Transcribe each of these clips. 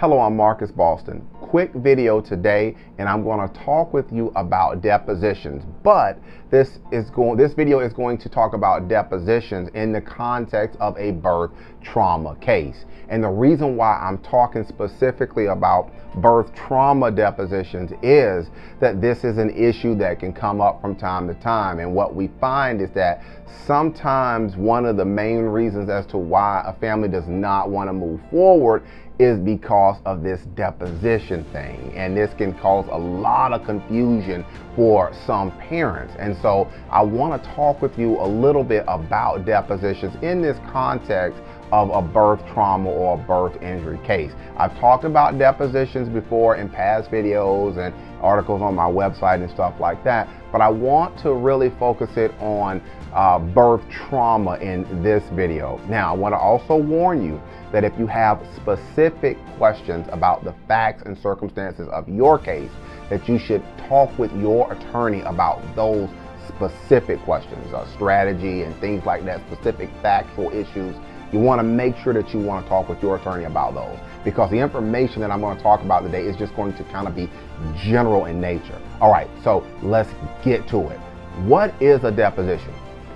Hello, I'm Marcus Boston. Quick video today, and I'm going to talk with you about depositions. But this is going this video is going to talk about depositions in the context of a birth trauma case. And the reason why I'm talking specifically about birth trauma depositions is that this is an issue that can come up from time to time. And what we find is that sometimes one of the main reasons as to why a family does not want to move forward is because of this deposition thing. And this can cause a lot of confusion for some parents. And so I want to talk with you a little bit about depositions in this context of a birth trauma or a birth injury case. I've talked about depositions before in past videos and articles on my website and stuff like that, but I want to really focus it on uh, birth trauma in this video. Now, I want to also warn you that if you have specific questions about the facts and circumstances of your case, that you should talk with your attorney about those specific questions, uh, strategy and things like that, specific factual issues. You want to make sure that you want to talk with your attorney about those because the information that I'm going to talk about today is just going to kind of be general in nature. All right, so let's get to it. What is a deposition?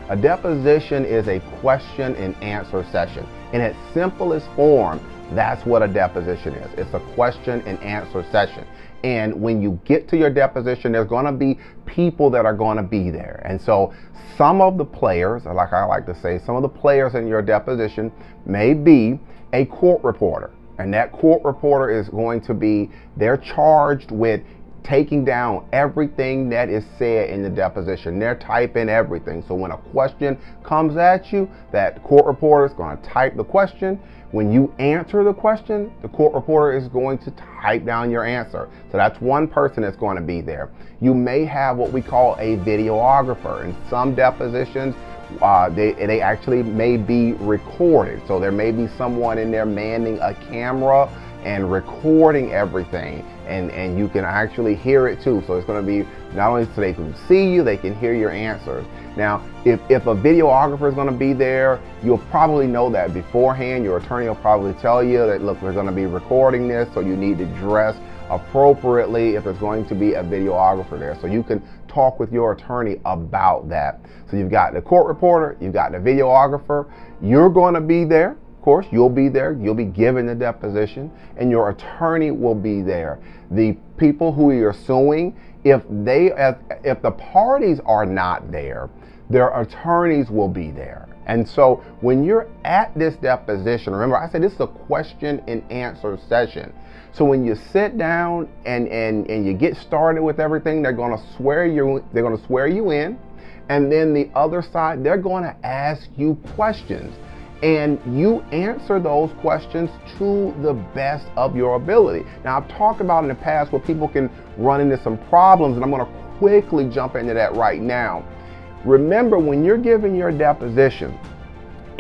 A deposition is a question and answer session. In its simplest form, that's what a deposition is. It's a question and answer session. And when you get to your deposition, there's going to be people that are going to be there. And so some of the players, like I like to say, some of the players in your deposition may be a court reporter. And that court reporter is going to be, they're charged with taking down everything that is said in the deposition. They're typing everything. So when a question comes at you, that court reporter is going to type the question. When you answer the question, the court reporter is going to type down your answer. So that's one person that's going to be there. You may have what we call a videographer. In some depositions, uh, they, they actually may be recorded. So there may be someone in there manning a camera and recording everything and and you can actually hear it too. So it's going to be not only so they can see you they can hear your answers. Now if, if a videographer is going to be there you'll probably know that beforehand. Your attorney will probably tell you that look we're going to be recording this so you need to dress appropriately if there's going to be a videographer there. So you can talk with your attorney about that. So you've got the court reporter you've got the videographer. You're going to be there course, you'll be there, you'll be given the deposition, and your attorney will be there. The people who you're suing, if they if the parties are not there, their attorneys will be there. And so when you're at this deposition, remember I said this is a question and answer session. So when you sit down and, and, and you get started with everything, they're gonna swear you they're gonna swear you in. And then the other side, they're gonna ask you questions and you answer those questions to the best of your ability. Now, I've talked about in the past where people can run into some problems, and I'm going to quickly jump into that right now. Remember, when you're giving your deposition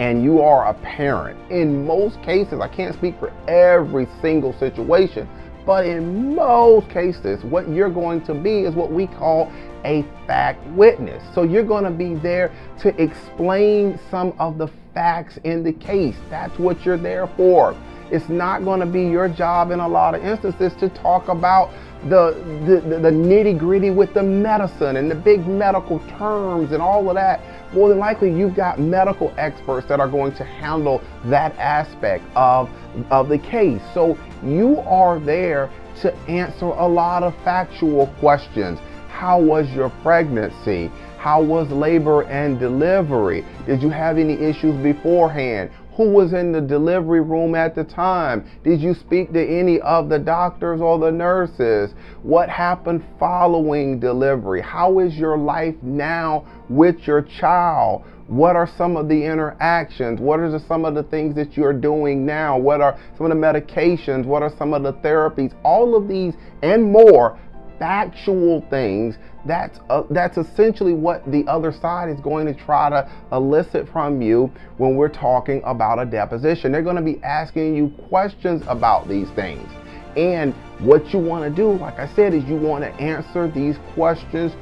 and you are a parent, in most cases, I can't speak for every single situation, but in most cases, what you're going to be is what we call a fact witness. So you're going to be there to explain some of the facts in the case. That's what you're there for. It's not going to be your job in a lot of instances to talk about the, the, the nitty gritty with the medicine and the big medical terms and all of that. More than likely, you've got medical experts that are going to handle that aspect of, of the case. So you are there to answer a lot of factual questions. How was your pregnancy? How was labor and delivery? Did you have any issues beforehand? Who was in the delivery room at the time? Did you speak to any of the doctors or the nurses? What happened following delivery? How is your life now with your child? What are some of the interactions? What are some of the things that you're doing now? What are some of the medications? What are some of the therapies? All of these and more factual things, that's uh, that's essentially what the other side is going to try to elicit from you when we're talking about a deposition. They're going to be asking you questions about these things. And what you want to do, like I said, is you want to answer these questions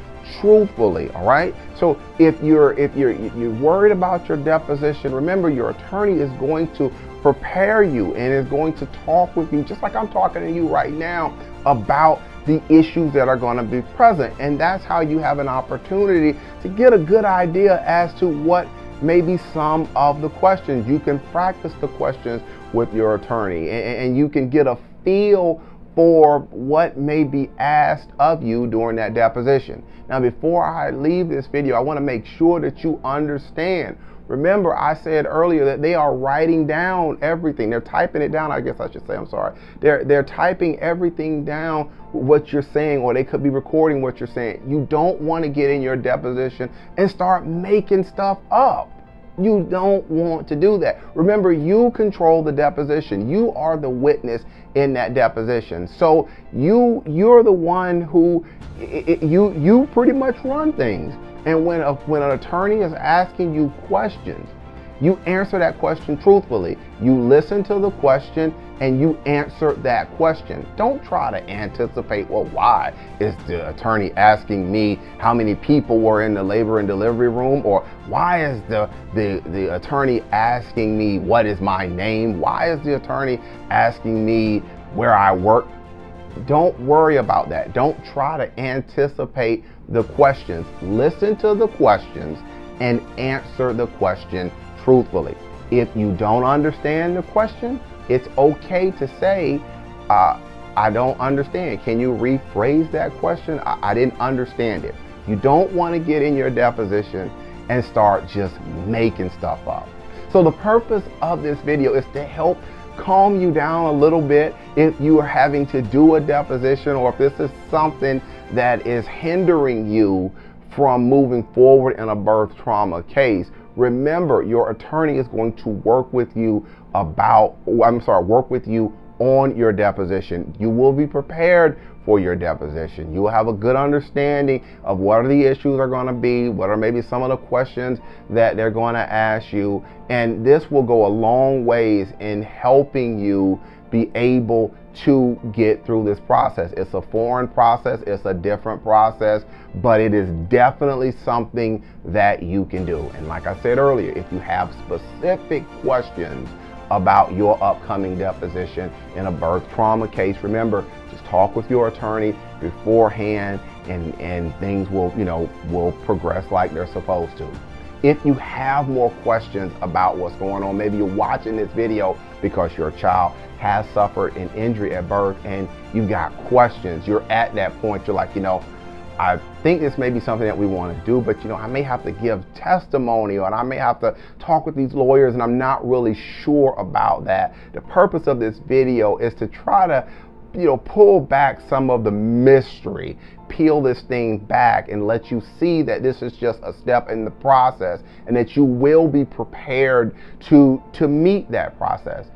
truthfully, all right? So if you're if you're you're worried about your deposition, remember your attorney is going to prepare you and is going to talk with you just like I'm talking to you right now about the issues that are going to be present. And that's how you have an opportunity to get a good idea as to what maybe some of the questions. You can practice the questions with your attorney and, and you can get a feel for what may be asked of you during that deposition. Now, before I leave this video, I want to make sure that you understand. Remember, I said earlier that they are writing down everything. They're typing it down, I guess I should say, I'm sorry. They're, they're typing everything down, what you're saying, or they could be recording what you're saying. You don't want to get in your deposition and start making stuff up. You don't want to do that. Remember, you control the deposition. You are the witness in that deposition. So you you're the one who you you pretty much run things. And when a, when an attorney is asking you questions, you answer that question truthfully. You listen to the question and you answer that question. Don't try to anticipate, well, why is the attorney asking me how many people were in the labor and delivery room? Or why is the, the, the attorney asking me what is my name? Why is the attorney asking me where I work? Don't worry about that. Don't try to anticipate the questions. Listen to the questions and answer the question truthfully. If you don't understand the question, it's okay to say, uh, I don't understand. Can you rephrase that question? I, I didn't understand it. You don't want to get in your deposition and start just making stuff up. So the purpose of this video is to help calm you down a little bit if you are having to do a deposition or if this is something that is hindering you from moving forward in a birth trauma case. Remember, your attorney is going to work with you about, I'm sorry, work with you on your deposition. You will be prepared for your deposition. You will have a good understanding of what are the issues are going to be, what are maybe some of the questions that they're going to ask you, and this will go a long ways in helping you be able to get through this process. It's a foreign process, it's a different process, but it is definitely something that you can do. And like I said earlier, if you have specific questions about your upcoming deposition in a birth trauma case, remember, just talk with your attorney beforehand and, and things will, you know, will progress like they're supposed to. If you have more questions about what's going on, maybe you're watching this video because your child has suffered an injury at birth and you've got questions, you're at that point, you're like, you know, I think this may be something that we want to do, but you know, I may have to give testimony or I may have to talk with these lawyers and I'm not really sure about that. The purpose of this video is to try to you know, pull back some of the mystery, peel this thing back and let you see that this is just a step in the process and that you will be prepared to to meet that process.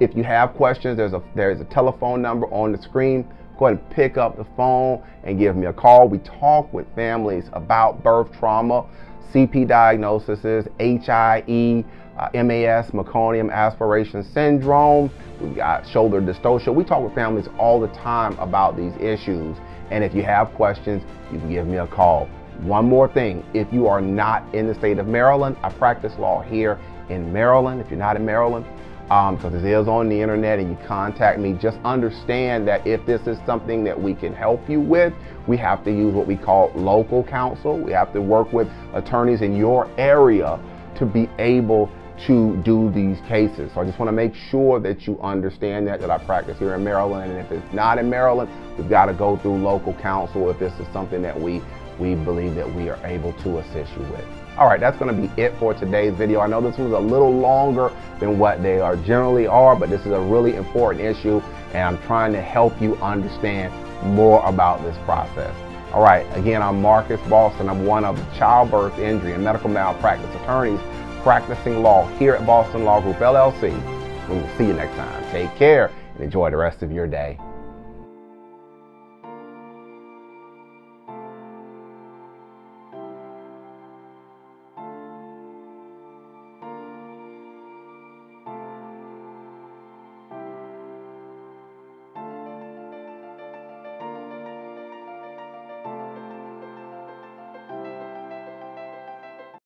If you have questions, there's a there's a telephone number on the screen. Go ahead and pick up the phone and give me a call. We talk with families about birth trauma, CP diagnoses, HIE, uh, MAS, meconium aspiration syndrome. We've got shoulder dystocia. We talk with families all the time about these issues. And if you have questions, you can give me a call. One more thing, if you are not in the state of Maryland, I practice law here in Maryland. If you're not in Maryland, um, because it is on the internet and you contact me, just understand that if this is something that we can help you with, we have to use what we call local counsel. We have to work with attorneys in your area to be able to do these cases. So I just want to make sure that you understand that, that I practice here in Maryland. And if it's not in Maryland, we've got to go through local counsel if this is something that we, we believe that we are able to assist you with. All right, that's going to be it for today's video. I know this was a little longer than what they are generally are, but this is a really important issue, and I'm trying to help you understand more about this process. All right, again, I'm Marcus Boston. I'm one of childbirth injury and medical malpractice attorneys practicing law here at Boston Law Group LLC. We will see you next time. Take care and enjoy the rest of your day.